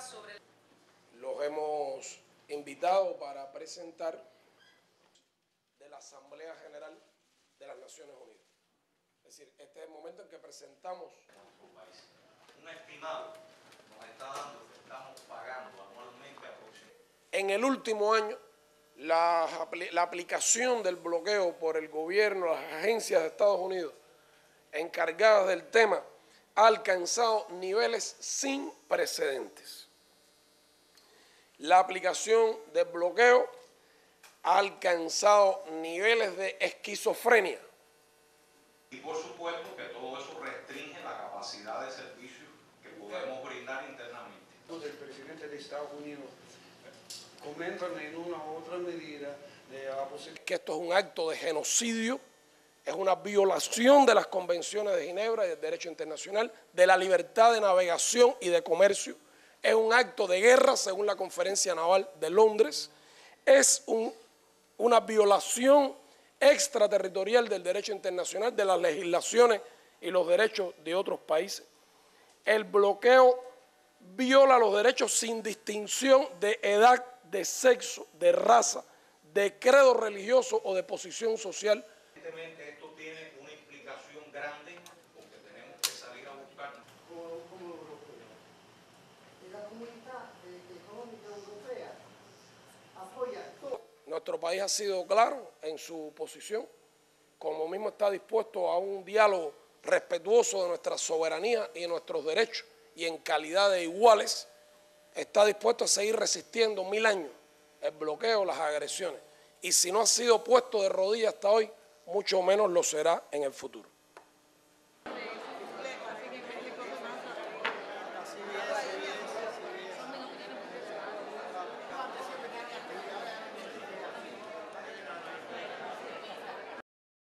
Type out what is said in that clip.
Sobre Los hemos invitado para presentar de la Asamblea General de las Naciones Unidas. Es decir, este es el momento en que presentamos país. Un estimado nos está dando que estamos pagando anualmente En el último año, la aplicación del bloqueo por el gobierno, las agencias de Estados Unidos encargadas del tema, ha alcanzado niveles sin precedentes. La aplicación del bloqueo ha alcanzado niveles de esquizofrenia. y por supuesto que todo eso restringe la capacidad de servicio que podemos brindar internamente. del presidente de Estados Unidos comentan en una u otra medida de la posibilidad que esto es un acto de genocidio, es una violación de las convenciones de Ginebra y del derecho internacional, de la libertad de navegación y de comercio, es un acto de guerra según la Conferencia Naval de Londres, es un- una violación extraterritorial del derecho internacional, de las legislaciones y los derechos de otros países. El bloqueo viola los derechos sin distinción de edad, de sexo, de raza, de credo religioso o de posición social. Evidentemente esto Nuestro país ha sido claro en su posición, como mismo está dispuesto a un diálogo respetuoso de nuestra soberanía y de nuestros derechos y en calidad de iguales, está dispuesto a seguir resistiendo mil años el bloqueo, las agresiones. Y si no ha sido puesto de rodillas hasta hoy, mucho menos lo será en el futuro.